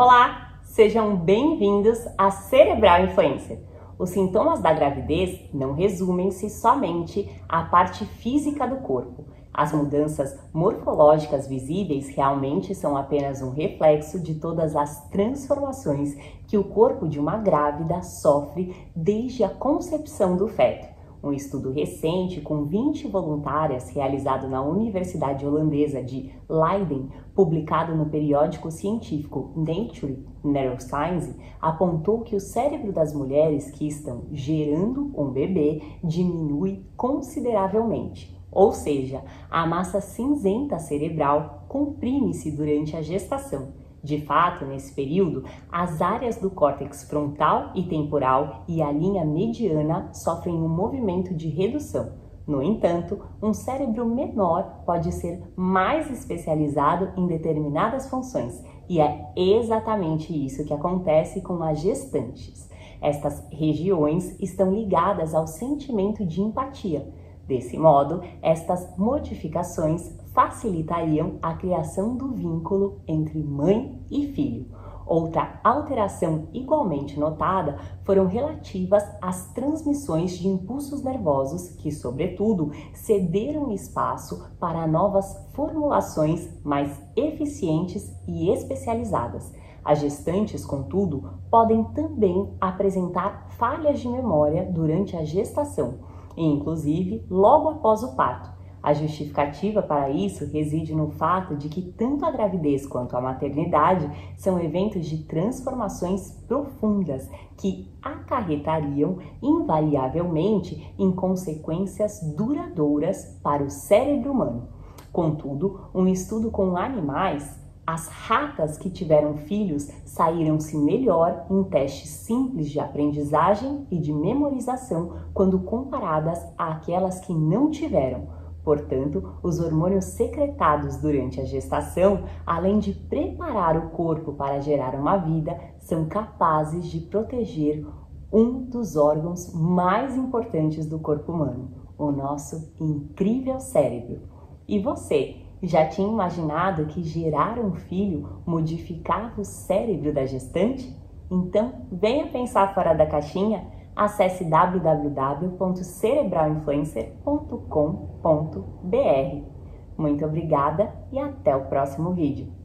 Olá, sejam bem-vindos a Cerebral Influencer. Os sintomas da gravidez não resumem-se somente à parte física do corpo. As mudanças morfológicas visíveis realmente são apenas um reflexo de todas as transformações que o corpo de uma grávida sofre desde a concepção do feto. Um estudo recente com 20 voluntárias realizado na Universidade Holandesa de Leiden, publicado no periódico científico Nature Neuroscience, apontou que o cérebro das mulheres que estão gerando um bebê diminui consideravelmente. Ou seja, a massa cinzenta cerebral comprime-se durante a gestação de fato, nesse período, as áreas do córtex frontal e temporal e a linha mediana sofrem um movimento de redução. No entanto, um cérebro menor pode ser mais especializado em determinadas funções, e é exatamente isso que acontece com as gestantes. Estas regiões estão ligadas ao sentimento de empatia. Desse modo, estas modificações facilitariam a criação do vínculo entre mãe e filho. Outra alteração igualmente notada foram relativas às transmissões de impulsos nervosos que, sobretudo, cederam espaço para novas formulações mais eficientes e especializadas. As gestantes, contudo, podem também apresentar falhas de memória durante a gestação, e inclusive logo após o parto a justificativa para isso reside no fato de que tanto a gravidez quanto a maternidade são eventos de transformações profundas que acarretariam invariavelmente em consequências duradouras para o cérebro humano. Contudo, um estudo com animais as ratas que tiveram filhos saíram-se melhor em testes simples de aprendizagem e de memorização quando comparadas àquelas que não tiveram. Portanto, os hormônios secretados durante a gestação, além de preparar o corpo para gerar uma vida, são capazes de proteger um dos órgãos mais importantes do corpo humano, o nosso incrível cérebro. E você, já tinha imaginado que gerar um filho modificava o cérebro da gestante? Então, venha pensar fora da caixinha acesse www.cerebralinfluencer.com.br. Muito obrigada e até o próximo vídeo.